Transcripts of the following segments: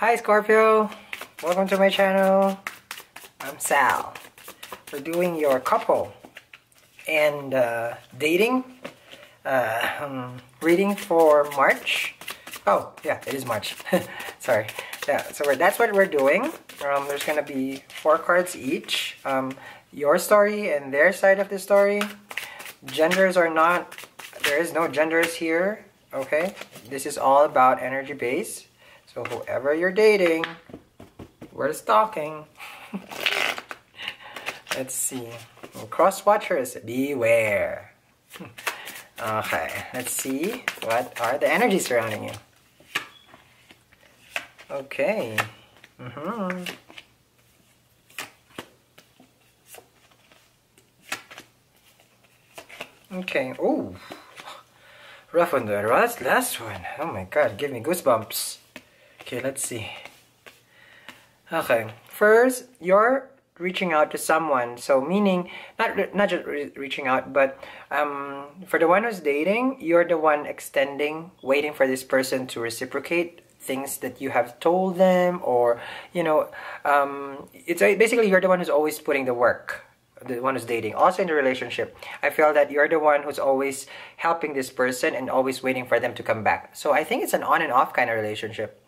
Hi Scorpio, welcome to my channel. I'm Sal. We're doing your couple and uh, dating uh, um, reading for March. Oh yeah, it is March. Sorry. Yeah, so that's what we're doing. Um, there's gonna be four cards each. Um, your story and their side of the story. Genders are not. There is no genders here. Okay, this is all about energy base. So whoever you're dating, we're stalking. Let's see. Cross watchers, beware. okay, let's see what are the energies surrounding you. Okay. Mm -hmm. Okay. Oh, rough on the last last one. Oh my god, give me goosebumps. Okay, let's see. Okay, first, you're reaching out to someone. So meaning, not not just re reaching out, but um, for the one who's dating, you're the one extending, waiting for this person to reciprocate things that you have told them, or you know, um, it's basically you're the one who's always putting the work the one who's dating also in the relationship i feel that you're the one who's always helping this person and always waiting for them to come back so i think it's an on and off kind of relationship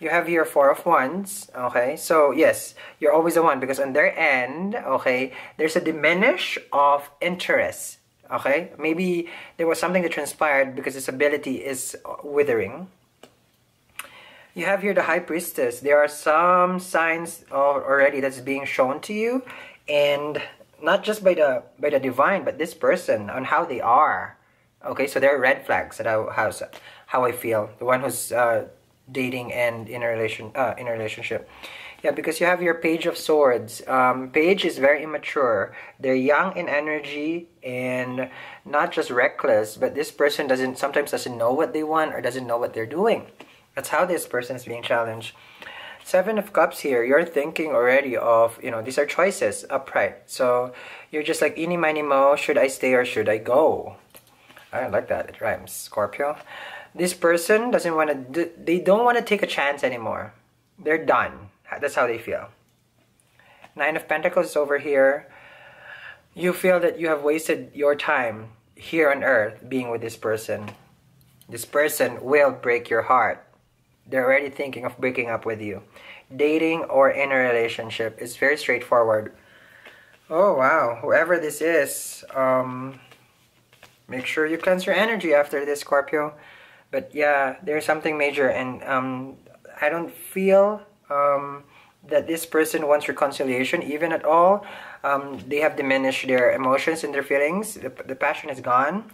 you have here four of wands okay? So yes you're always the one because on their end okay there's a diminish of interest okay? Maybe there was something that transpired because this ability is withering. You have here the high priestess. There are some signs already that's being shown to you and not just by the by the divine but this person on how they are okay? So there are red flags that I, how, how I feel. The one who's uh, dating and in a relation uh, in a relationship. Yeah because you have your page of swords. Um, page is very immature. They're young in energy and not just reckless but this person doesn't sometimes doesn't know what they want or doesn't know what they're doing. That's how this person is being challenged. Seven of cups here. You're thinking already of you know these are choices upright. So you're just like any mini mo should i stay or should i go? I like that. It rhymes. Scorpio this person doesn't want to they don't want to take a chance anymore. They're done. That's how they feel. Nine of pentacles over here. You feel that you have wasted your time here on earth being with this person. This person will break your heart. They're already thinking of breaking up with you. Dating or in a relationship it's very straightforward. Oh wow. Whoever this is um make sure you cleanse your energy after this scorpio but yeah, there's something major, and um, I don't feel um, that this person wants reconciliation even at all. Um, they have diminished their emotions and their feelings. The, the passion is gone.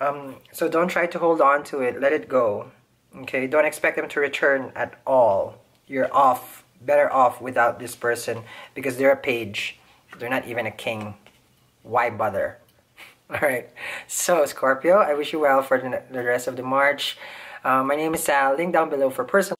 Um, so don't try to hold on to it. Let it go. Okay, don't expect them to return at all. You're off, better off without this person because they're a page. They're not even a king. Why bother? Alright, so Scorpio, I wish you well for the, the rest of the March. Uh, my name is Sal. Link down below for personal.